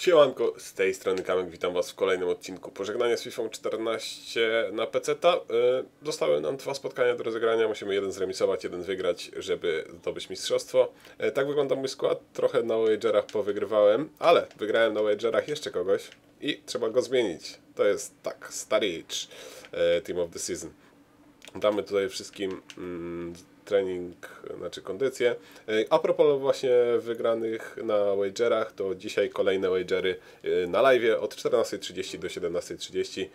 Siemanko, z tej strony Kamek, witam was w kolejnym odcinku Pożegnania z FIFA 14 na PC. -ta. Y, Zostały nam dwa spotkania do rozegrania, musimy jeden zremisować, jeden wygrać, żeby zdobyć mistrzostwo. Y, Tak wygląda mój skład, trochę na wagerach powygrywałem, ale wygrałem na wagerach jeszcze kogoś i trzeba go zmienić. To jest tak, Staricz, y, Team of the Season. Damy tutaj wszystkim mm, trening, znaczy kondycję. E, A propos właśnie wygranych na wagerach, to dzisiaj kolejne wagery e, na live od 14.30 do 17.30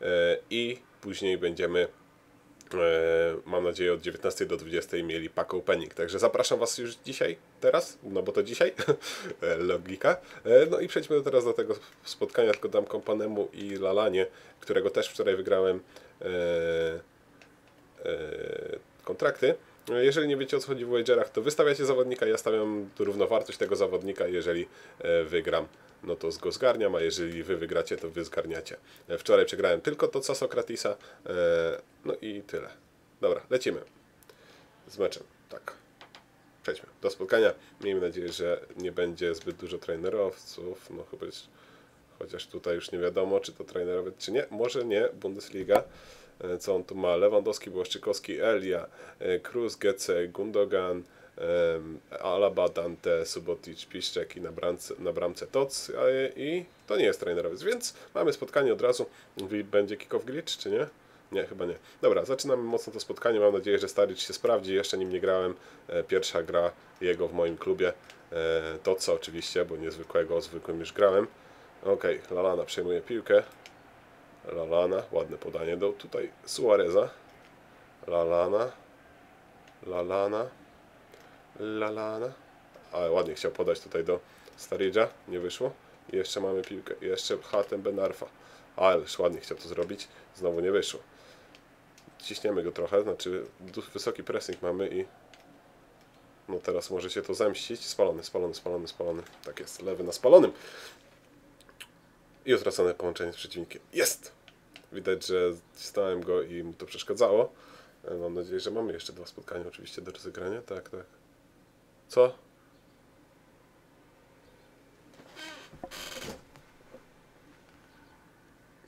e, i później będziemy mam nadzieję od 19 do 20 mieli pack opening. Także zapraszam Was już dzisiaj, teraz, no bo to dzisiaj, logika. No i przejdźmy teraz do tego spotkania, tylko dam kompanemu i Lalanie, którego też wczoraj wygrałem kontrakty. Jeżeli nie wiecie o co chodzi w wagerach, to wystawiacie zawodnika, ja stawiam równowartość tego zawodnika, jeżeli e, wygram, no to go zgarniam, a jeżeli wy wygracie, to wy zgarniacie. E, Wczoraj przegrałem tylko to co Sokratisa, e, no i tyle. Dobra, lecimy z meczem, tak. Przejdźmy do spotkania. Miejmy nadzieję, że nie będzie zbyt dużo trenerowców, no chyba chociaż tutaj już nie wiadomo, czy to trenerowiec, czy nie. Może nie, Bundesliga. E, Co on tu ma? Lewandowski, Błaszczykowski, Elia, e, Cruz, Gece, Gundogan, Alaba, Dante, Subotic, Piszczek i na bramce, na bramce Toc i to nie jest trenerowiec, więc mamy spotkanie od razu. Będzie kick-off glitch, czy nie? Nie, chyba nie. Dobra, zaczynamy mocno to spotkanie. Mam nadzieję, że Staricz się sprawdzi. Jeszcze nim nie grałem. E, Pierwsza gra jego w moim klubie. E, Toca oczywiście, bo niezwykłego, zwykłym już grałem. Okej, Lalana przejmuje piłkę. Lalana, ładne podanie do tutaj Suareza. Lalana. Lalana. Lalana. Ale ładnie chciał podać tutaj do Staridża, nie wyszło. I jeszcze mamy piłkę, jeszcze Hatem Benarfa. Ależ ładnie chciał to zrobić, znowu nie wyszło. Ciśniemy go trochę, znaczy wysoki pressing mamy i no teraz może się to zemścić. Spalony, spalony, spalony, spalony. Tak jest, lewy na spalonym. I utracone połączenie z przeciwnikiem. Jest! Widać, że stałem go i mu to przeszkadzało. E, Mam nadzieję, że mamy jeszcze dwa spotkania oczywiście do rozegrania. Tak, tak. Co?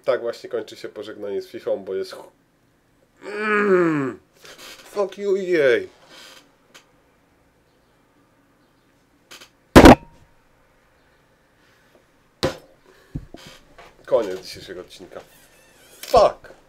Tak właśnie kończy się pożegnanie z FIFA, bo jest... Mm! Fuck you, EA! Koniec dzisiejszego odcinka. Fuck!